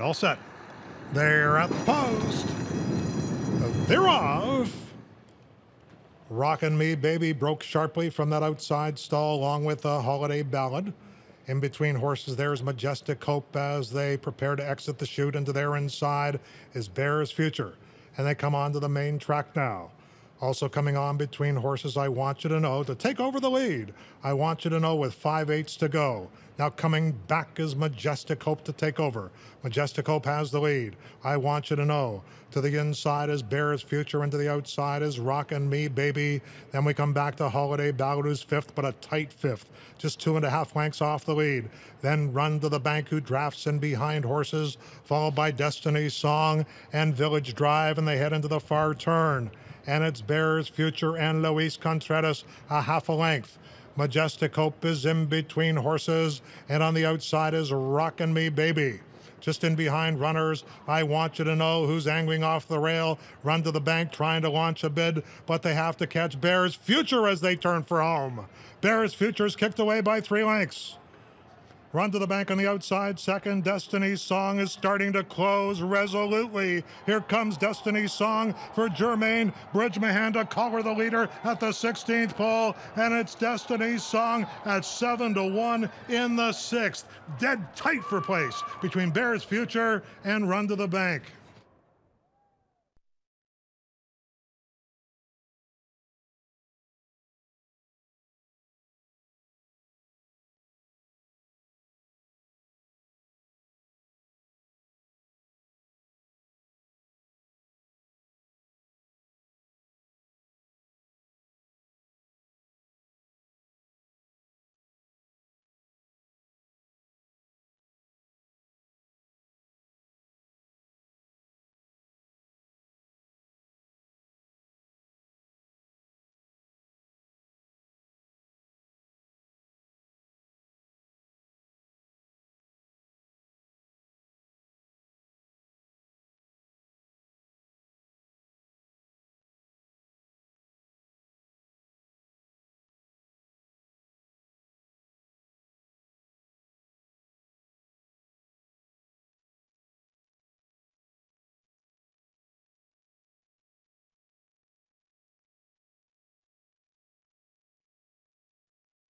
All set. They're at the post. Uh, they're off. Rockin' Me Baby broke sharply from that outside stall along with a holiday ballad. In between horses, there's Majestic Hope as they prepare to exit the chute. Into their inside is Bear's Future. And they come onto the main track now. Also coming on between horses, I want you to know to take over the lead. I want you to know with five eighths to go. Now coming back is Majestic Hope to take over. Majestic Hope has the lead. I want you to know. To the inside is Bear's Future, and to the outside is Rockin' Me Baby. Then we come back to Holiday Ballad, who's fifth, but a tight fifth, just two and a half lengths off the lead. Then Run to the Bank, who drafts in behind horses, followed by Destiny's Song and Village Drive, and they head into the far turn and it's Bears Future and Luis Contreras a half a length. Majestic Hope is in between horses, and on the outside is Rockin' Me Baby. Just in behind runners, I want you to know who's angling off the rail, run to the bank trying to launch a bid, but they have to catch Bears Future as they turn for home. Bears Future is kicked away by three lengths. Run to the bank on the outside. Second, Destiny's Song is starting to close resolutely. Here comes Destiny's Song for Jermaine Bridgmohan to cover the leader at the 16th pole. And it's Destiny's Song at 7 to 1 in the sixth. Dead tight for place between Bears Future and Run to the Bank.